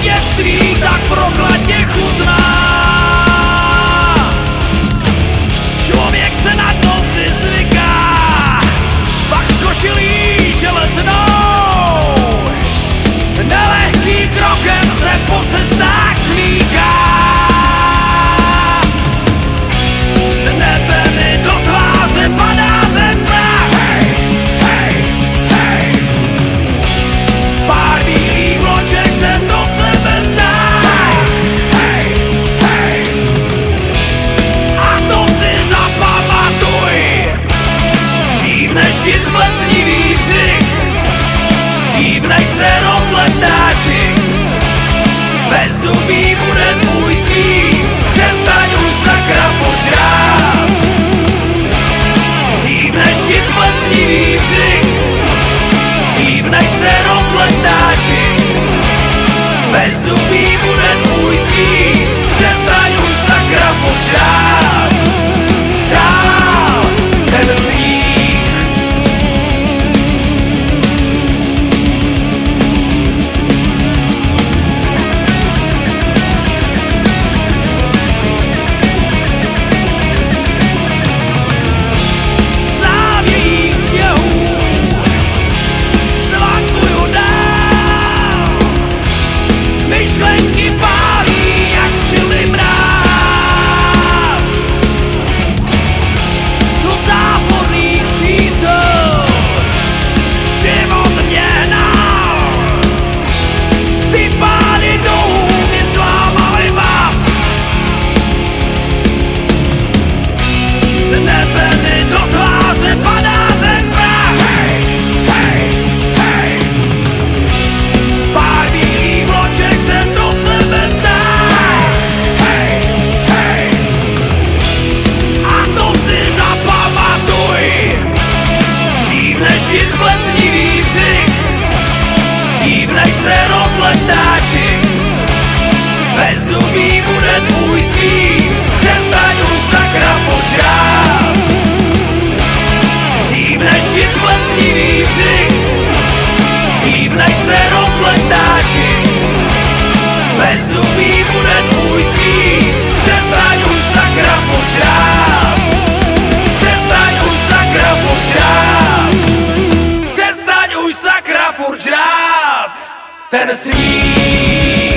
dětství, tak problém. bez zubí bude tvůj svý, přestaň už sakra počrát. Dřív než ti zmlesní výbřik, dřív než se rozletáčik, bez zubí bude tvůj svý, když se rozleptáči Bez zubí bude tvůj svý Přestaň už sakra počát. fantasy.